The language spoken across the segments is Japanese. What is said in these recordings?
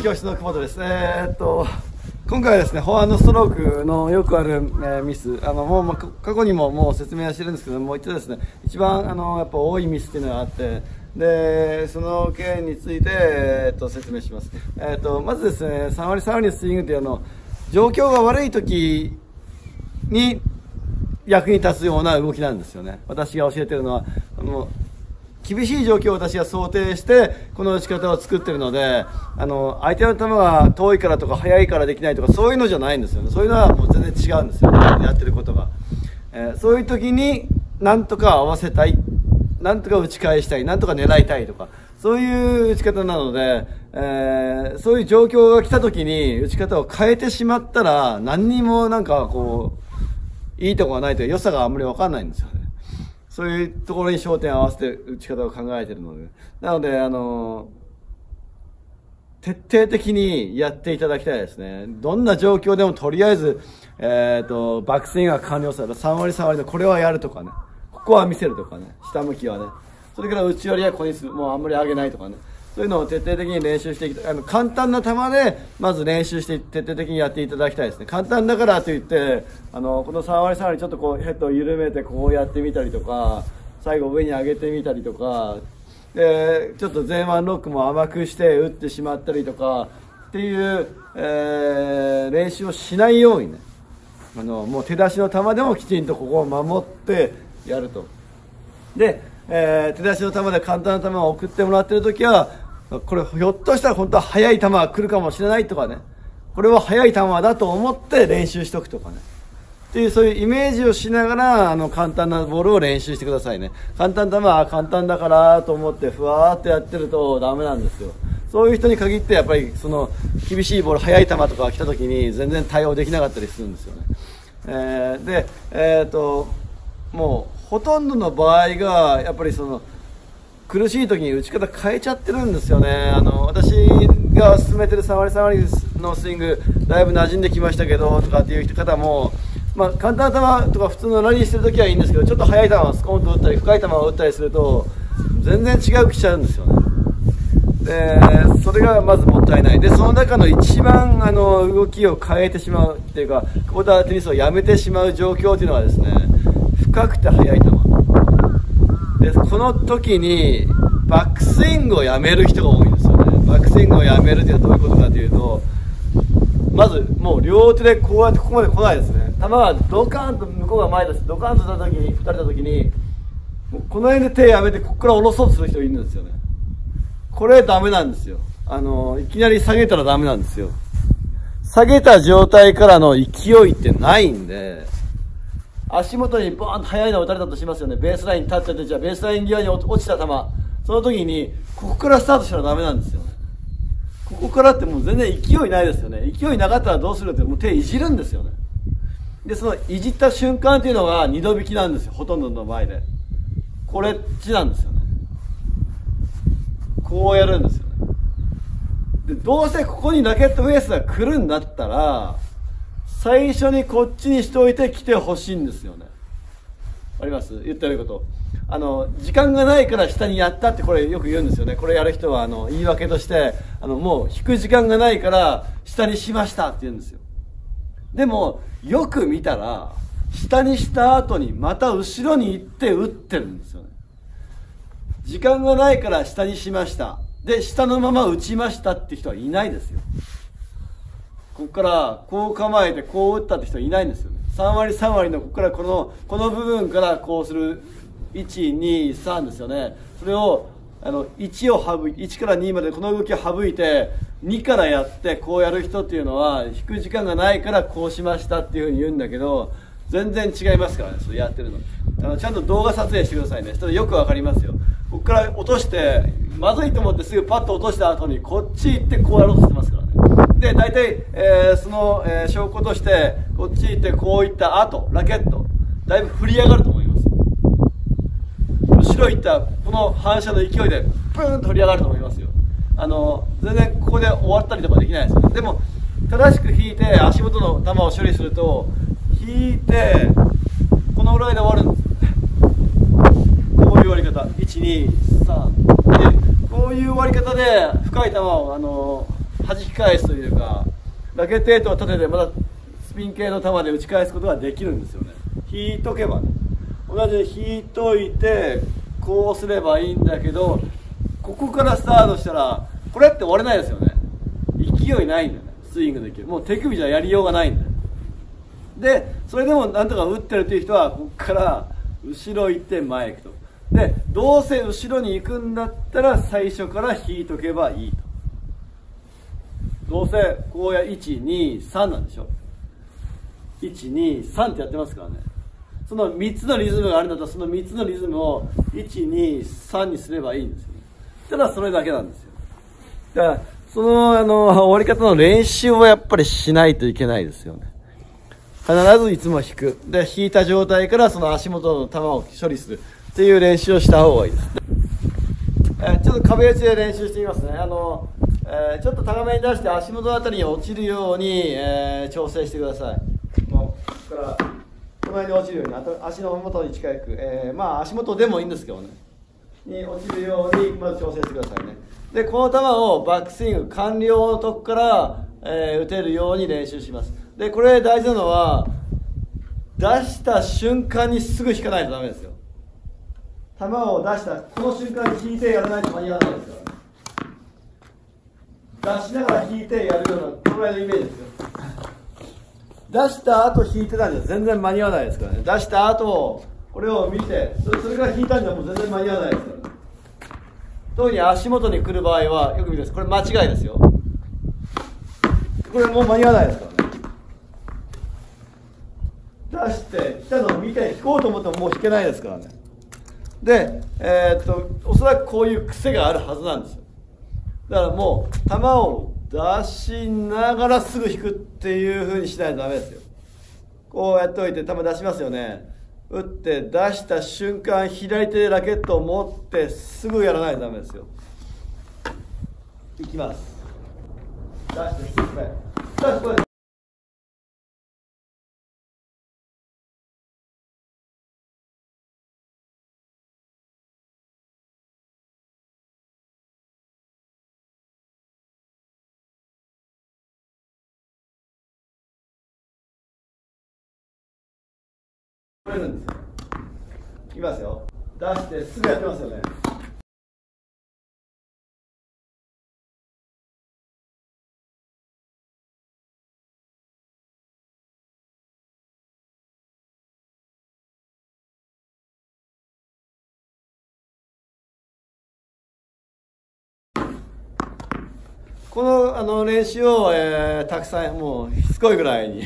ス教室の久保田です。えーっと、今回はですね、フォアハンドストロークのよくある、えーミス、あの、もう、まあ、過去にももう説明はしてるんですけども、一応ですね、一番、あの、やっぱ多いミスっていうのがあって、で、その件について、えーっと、説明します。えーっと、まずですね、3割3割のスイングっていうの、状況が悪い時に役に立つような動きなんですよね。私が教えてるのは、あの、厳しい状況を私は想定してこの打ち方を作ってるのであの相手の球が遠いからとか速いからできないとかそういうのじゃないんですよね。そういうのはもう全然違うんですよ、ね、やってることが、えーそういう時になんとか合わせたい。なんとか打ち返したい。なんとか狙いたいとか。そういう打ち方なので、えーそういう状況が来た時に打ち方を変えてしまったら何にもなんかこういいとこがないというか良さがあんまり分かんないんですよね。そういうところに焦点を合わせて打ち方を考えているので。なので、あの、徹底的にやっていただきたいですね。どんな状況でもとりあえず、えっ、と、バックスイングが完了された3割3割のこれはやるとかね。ここは見せるとかね。下向きはね。それから内寄りはここにする。もうあんまり上げないとかね。そういうのを徹底的に練習していき。あの、簡単な球で、まず練習して徹底的にやっていただきたいですね。簡単だからといって、あの、この3割3割ちょっとこうヘッドを緩めてこうやってみたりとか、最後上に上げてみたりとか、でちょっと前腕ロックも甘くして打ってしまったりとかっていう、えー練習をしないようにねあのもう手出しの球でもきちんとここを守ってやるとで、えー手出しの球で簡単な球を送ってもらってる時はこれひょっとしたら本当は速い球が来るかもしれないとかね。これは速い球だと思って練習しておくとかね。っていうそういうイメージをしながらあの簡単なボールを練習してくださいね。簡単な球は簡単だからと思ってふわーっとやってるとダメなんですよ。そういう人に限ってやっぱりその厳しいボール速い球とかが来た時に全然対応できなかったりするんですよね、えーでえー、ともうほとんどの場合がやっぱりその苦しい時に打ち方変えちゃってるんですよね。あの私が進めてる3割3割のスイングだいぶ馴染んできましたけどとかっていう方もまあ、簡単な球とか普通のラリーしてる時はいいんですけどちょっと速い球をスコーンと打ったり深い球を打ったりすると全然違う来ちゃうんですよね。でそれがまずもったいない。でその中の一番あの動きを変えてしまうっていうかクォーターテニスをやめてしまう状況というのはですね深くて速い球でこの時にバックスイングをやめる人が多いんですよね。バックスイングをやめるというのはどういうことかというとまずもう両手でこうやってここまで来ないですね。球がドカーンと向こうが前だしドカンと出た時に打たれた時にこの辺で手やめてここから下ろそうとする人いるんですよね。これダメなんですよ。あのいきなり下げたらダメなんですよ。下げた状態からの勢いってないんで足元にボーンと速いのを打たれたとしますよね。ベースライン立っちゃってじゃあベースライン際に落ちた球。その時にここからスタートしたらダメなんですよね。ここからってもう全然勢いないですよね。勢いなかったらどうするってもう手いじるんですよね。でそのいじった瞬間っていうのが二度引きなんですよ。ほとんどの場合で。これっちなんですよね。こうやるんですよね。でどうせここにラケットフェースが来るんだったら最初にこっちにしておいて来てほしいんですよね。あります？言ってること。あの時間がないから下にやったってこれよく言うんですよね。これやる人はあの言い訳としてあのもう引く時間がないから下にしましたって言うんですよ。でもよく見たら下にした後にまた後ろに行って打ってるんですよね。時間がないから下にしました。で下のまま打ちましたって人はいないですよ。ここからこう構えてこう打ったって人はいないんですよね。3割3割のここからこのこの部分からこうする123ですよね。それをあの1を省い1から2までこの動きを省いて2からやってこうやる人っていうのは引く時間がないからこうしましたっていうふうに言うんだけど全然違いますからねそれやってるの。あのちゃんと動画撮影してくださいね。それよくわかりますよ。ここから落としてまずいと思ってすぐパッと落とした後にこっち行ってこうやろうとしてますから。ねで大体、えーその、えー証拠としてこっち行ってこういった後ラケットだいぶ振り上がると思います。後ろ行ったこの反射の勢いでプーンと振り上がると思いますよ。あの全然ここで終わったりとかできないです。よでも正しく引いて足元の球を処理すると引いてこのぐらいで終わるんです。こういう割り方。123でこういう割り方で深い球をあの弾き返すというかラケットヘッドを立ててまたスピン系の球で打ち返すことができるんですよね。引いとけばね。同じで引いといてこうすればいいんだけどここからスタートしたらこれって終われないですよね。勢いないんだよね。スイングできる。もう手首じゃやりようがないんだよ。でそれでもなんとか打ってるという人はここから後ろ行って前行くと。でどうせ後ろに行くんだったら最初から引いとけばいいと。どうせこうや123なんでしょ？123ってやってますからね。その3つのリズムがあるんだったらその3つのリズムを123にすればいいんですよね。ただそれだけなんですよ。だからそのあの終わり方の練習をやっぱりしないといけないですよね。必ずいつも引く。で引いた状態からその足元の球を処理するっていう練習をした方がいいです、え、ちょっと壁打ちで練習してみますね。あの、えー、ちょっと高めに出して足元あたりに落ちるように、えー、調整してください。もうここからこの辺に落ちるようにあと足の元に近く、えまあ足元でもいいんですけどね。に落ちるようにまず調整してくださいね。でこの球をバックスイング完了のとこから、え打てるように練習します。でこれ大事なのは出した瞬間にすぐ引かないとダメですよ。球を出したこの瞬間に引いてやらないと間に合わないですから出しながら引いてやるようなこのぐらいのイメージですよ。出した後引いてたんじゃ全然間に合わないですからね。出した後これを見てそれから引いたんじゃもう全然間に合わないですから、ね、特に足元に来る場合はよく見てくださいこれ間違いですよ。これもう間に合わないですからね。出して来たのを見て引こうと思ってももう引けないですからね。で、えー、っとおそらくこういう癖があるはずなんですよだからもう球を出しながらすぐ引くっていう風にしないとダメですよ。こうやっておいて球出しますよね。打って出した瞬間左手でラケットを持ってすぐやらないとダメですよ。いきます。出して1つ目出してれるんですよ。いきますよ。出してすぐやってますよね。このあの練習を、えー、たくさんもうしつこいぐらいに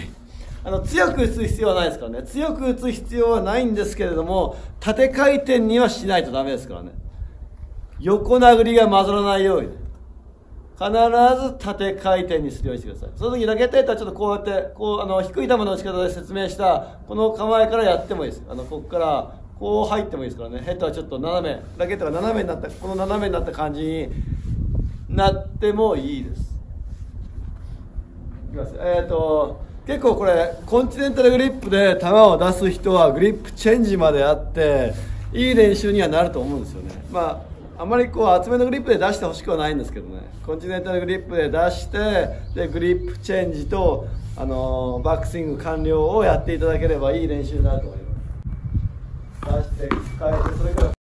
あの強く打つ必要はないですからね。強く打つ必要はないんですけれども縦回転にはしないとダメですからね。横殴りが混ざらないように。必ず縦回転にするようにしてください。その時ラケットやったらちょっとこうやってこうあの低い球の打ち方で説明したこの構えからやってもいいです。あのここからこう入ってもいいですからね。ヘッドはちょっと斜めラケットが斜めになったこの斜めになった感じになってもいいです。いきます。えっ、ー、と結構これコンチネンタルグリップで球を出す人はグリップチェンジまであっていい練習にはなると思うんですよね。まああまりこう厚めのグリップで出してほしくはないんですけどね。コンチネンタルグリップで出してでグリップチェンジと、あの、バックスイング完了をやっていただければいい練習になると思います。出して変えてそれから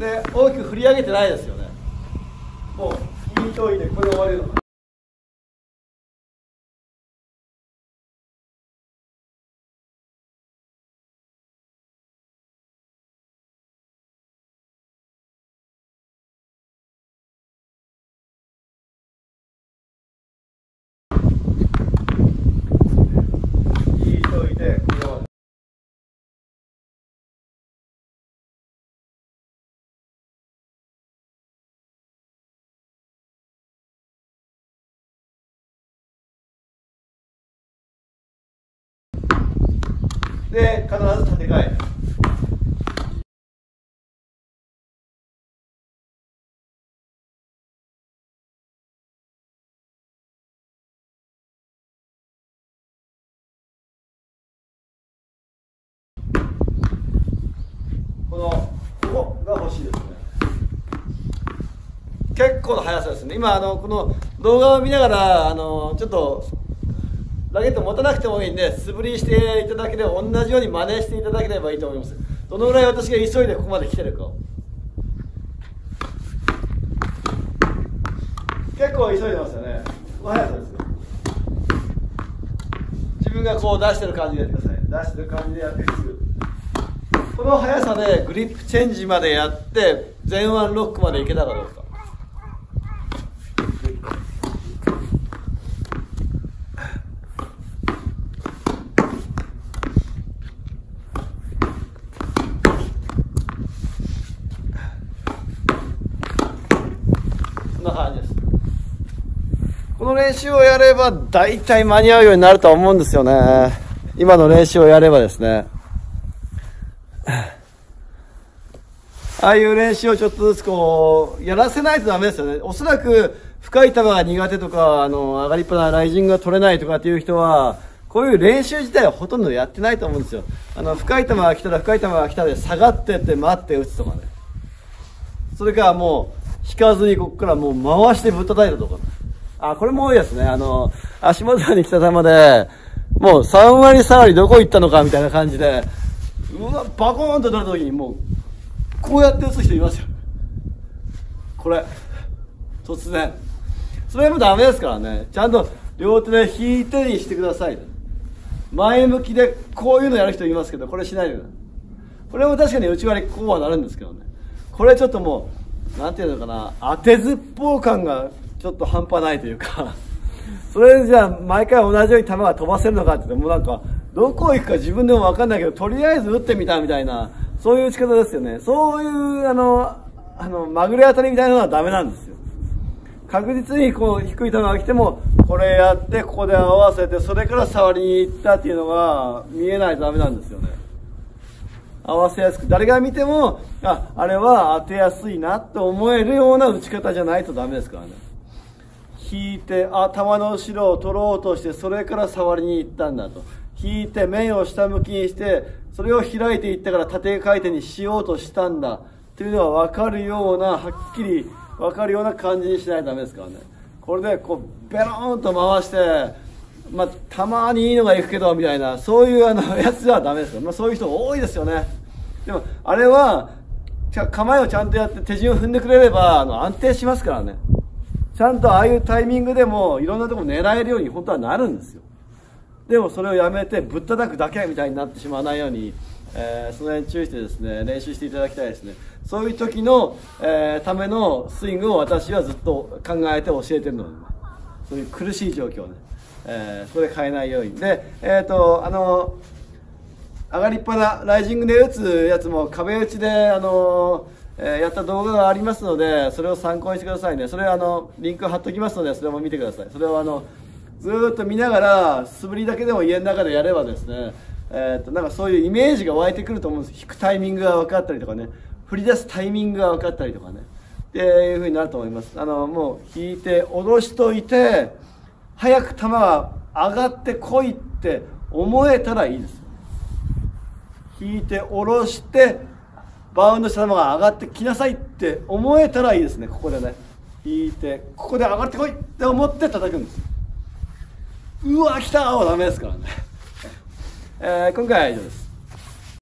で大きく振り上げてないですよね。もういいといでこれ終わりので必ず立て替える。このここが欲しいですね。結構な速さですね。今あのこの動画を見ながらあのちょっとラケット持たなくてもいいんで素振りしていただければ同じように真似していただければいいと思います。どのぐらい私が急いでここまで来てるか。結構急いでますよね。速さですね自分がこう出してる感じでやってください。出してる感じでやってく。るこの速さでグリップチェンジまでやって前腕ロックまでいけたかどうかこんな感じですこの練習をやれば大体間に合うようになるとは思うんですよね今の練習をやればですねああいう練習をちょっとずつこう、やらせないとダメですよね。おそらく、深い球が苦手とか、あの、上がりっぱなライジングが取れないとかっていう人は、こういう練習自体はほとんどやってないと思うんですよ。あの、深い球が来たら深い球が来たで下がってって待って打つとかね。それからもう、引かずにここからもう回してぶったたいたとか。あ、これも多いですね。あの、足元に来た球で、もう3割3割どこ行ったのかみたいな感じで、うわ、バコーンとなるときにもう、こうやって打つ人いますよ。これ。突然。それもダメですからね。ちゃんと両手で引いてにしてください。前向きでこういうのやる人いますけど、これしないでください。これも確かに内割りこうはなるんですけどね。これちょっともう、なんていうのかな、当てずっぽう感がちょっと半端ないというか、それじゃあ毎回同じように球が飛ばせるのかって言ってもうなんか、どこ行くか自分でもわかんないけど、とりあえず打ってみたみたいな、そういう打ち方ですよね。そういう、あの、あの、まぐれ当たりみたいなのはダメなんですよ。確実にこう低い球が来ても、これやって、ここで合わせて、それから触りに行ったっていうのが見えないとダメなんですよね。合わせやすく、誰が見ても、あ、あれは当てやすいなと思えるような打ち方じゃないとダメですからね。引いて、あ、球の後ろを取ろうとして、それから触りに行ったんだと。引いて、面を下向きにして、それを開いていったから縦回転にしようとしたんだ。というのは分かるような、はっきり分かるような感じにしないとダメですからね。これで、こう、ベローンと回して、まあ、たまにいいのがいくけど、みたいな、そういうあの、やつはダメですよ。まあ、そういう人多いですよね。でも、あれは、構えをちゃんとやって手順を踏んでくれれば、あの、安定しますからね。ちゃんとああいうタイミングでも、いろんなとこ狙えるように本当はなるんですよ。でもそれをやめてぶったたくだけみたいになってしまわないように、えー、その辺注意してですね練習していただきたいですね。そういう時の、えー、ためのスイングを私はずっと考えて教えてるので、そういう苦しい状況ね、えー、それ変えないように。でえっ、とあの上がりっぱなライジングで打つやつも壁打ちであのえ、やった動画がありますのでそれを参考にしてくださいね。それはあのリンク貼っときますのでそれも見てください。それはあのずっと見ながら素振りだけでも家の中でやればですね、えー、となんかそういうイメージが湧いてくると思うんです。引くタイミングが分かったりとかね。振り出すタイミングが分かったりとかね。っていう風になると思います。あのもう引いて下ろしといて早く球が上がってこいって思えたらいいです。引いて下ろしてバウンドした球が上がってきなさいって思えたらいいですね。ここでね。引いてここで上がってこいって思って叩くんです。うわ来た。はダメですからね、えー、今回は以上です。